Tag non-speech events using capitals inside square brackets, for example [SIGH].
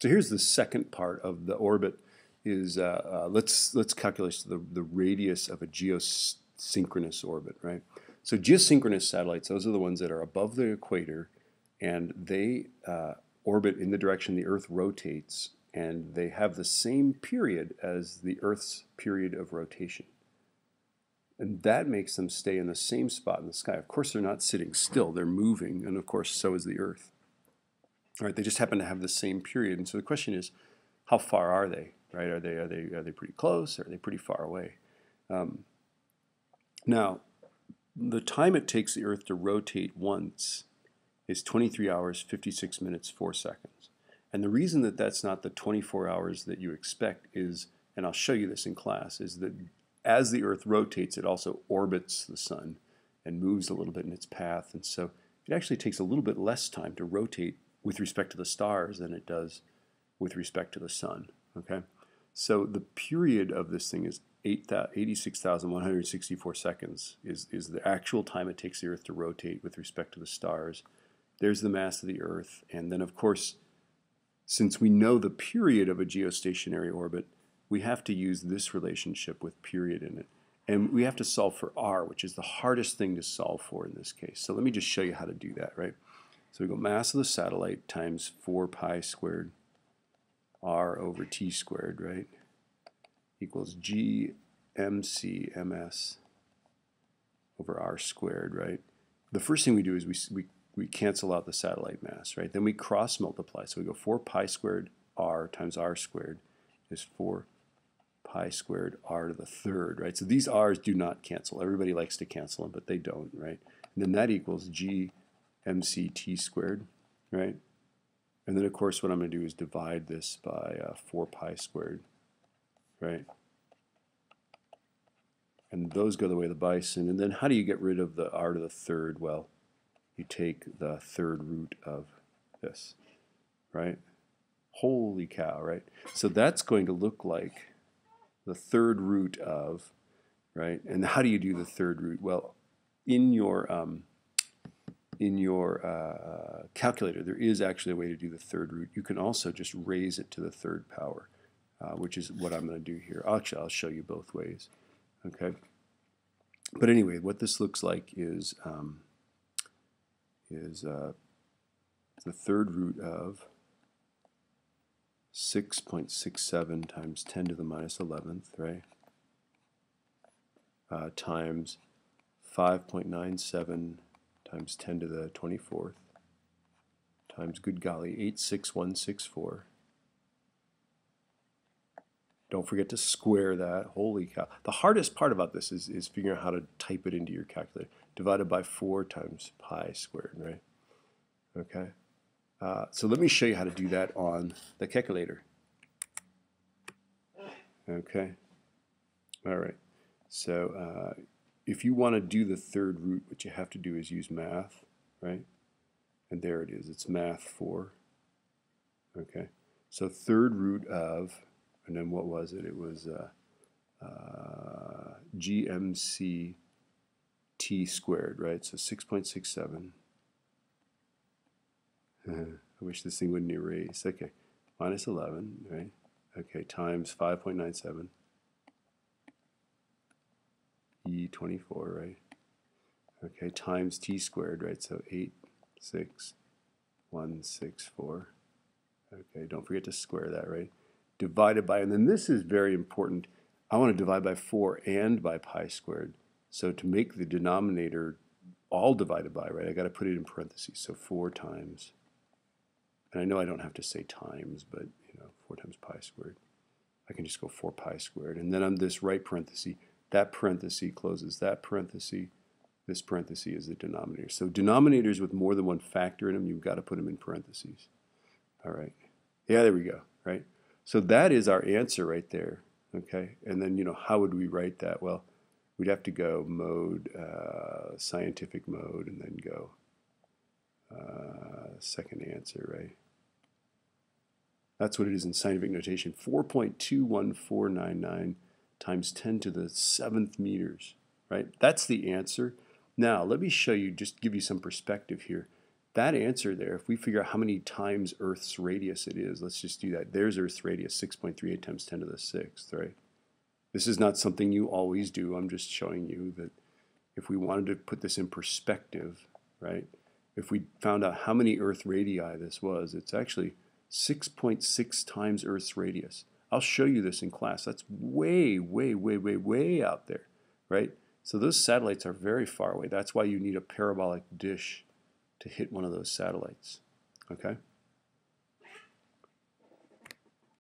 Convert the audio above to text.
So here's the second part of the orbit is uh, uh, let's let's calculate the, the radius of a geosynchronous orbit, right? So geosynchronous satellites, those are the ones that are above the equator, and they uh, orbit in the direction the Earth rotates, and they have the same period as the Earth's period of rotation. And that makes them stay in the same spot in the sky. Of course, they're not sitting still, they're moving, and of course, so is the Earth. Right, they just happen to have the same period. And so the question is, how far are they? Right? Are they are they are they pretty close? Or are they pretty far away? Um, now, the time it takes the Earth to rotate once is 23 hours, 56 minutes, 4 seconds. And the reason that that's not the 24 hours that you expect is, and I'll show you this in class, is that as the Earth rotates, it also orbits the Sun and moves a little bit in its path. And so it actually takes a little bit less time to rotate with respect to the stars than it does with respect to the Sun. Okay? So the period of this thing is 86,164 seconds is, is the actual time it takes the Earth to rotate with respect to the stars. There's the mass of the Earth. And then, of course, since we know the period of a geostationary orbit, we have to use this relationship with period in it. And we have to solve for r, which is the hardest thing to solve for in this case. So let me just show you how to do that, right? So we go mass of the satellite times 4 pi squared r over t squared, right? Equals g mc ms over r squared, right? The first thing we do is we, we, we cancel out the satellite mass, right? Then we cross multiply. So we go 4 pi squared r times r squared is 4 pi squared r to the third, right? So these r's do not cancel. Everybody likes to cancel them, but they don't, right? And then that equals g mct squared, right? And then, of course, what I'm going to do is divide this by uh, 4 pi squared, right? And those go the way of the bison. And then how do you get rid of the r to the third? Well, you take the third root of this, right? Holy cow, right? So that's going to look like the third root of, right? And how do you do the third root? Well, in your um, in your uh, calculator, there is actually a way to do the third root. You can also just raise it to the third power, uh, which is what I'm going to do here. Actually, I'll show you both ways. Okay. But anyway, what this looks like is um, is uh, the third root of 6.67 times 10 to the minus 11th, right? Uh, times 5.97 times 10 to the 24th times, good golly, 86164. Don't forget to square that. Holy cow. The hardest part about this is, is figuring out how to type it into your calculator. Divided by 4 times pi squared, right? Okay. Uh, so let me show you how to do that on the calculator. Okay. All right. So uh, if you want to do the third root, what you have to do is use math, right? And there it is. It's math 4. Okay. So third root of, and then what was it? It was uh, uh, GMC t squared, right? So 6.67. [LAUGHS] I wish this thing wouldn't erase. Okay. Minus 11, right? Okay, times 5.97. E24, right? Okay, times t squared, right? So 8, 6, 1, 6, 4. Okay, don't forget to square that, right? Divided by, and then this is very important. I want to divide by 4 and by pi squared. So to make the denominator all divided by, right, I got to put it in parentheses. So 4 times, and I know I don't have to say times, but, you know, 4 times pi squared. I can just go 4 pi squared. And then on this right parenthesis, that parenthesis closes that parenthesis. This parenthesis is the denominator. So denominators with more than one factor in them, you've got to put them in parentheses. All right. Yeah, there we go, right? So that is our answer right there, okay? And then, you know, how would we write that? Well, we'd have to go mode, uh, scientific mode, and then go uh, second answer, right? That's what it is in scientific notation. 4.21499 times 10 to the seventh meters, right? That's the answer. Now, let me show you, just give you some perspective here. that answer there, if we figure out how many times Earth's radius it is, let's just do that. There's Earth's radius, 6.38 times 10 to the sixth, right? This is not something you always do. I'm just showing you that if we wanted to put this in perspective, right? If we found out how many Earth radii this was, it's actually 6.6 times Earth's radius. I'll show you this in class. That's way, way, way, way, way out there, right? So those satellites are very far away. That's why you need a parabolic dish to hit one of those satellites, okay?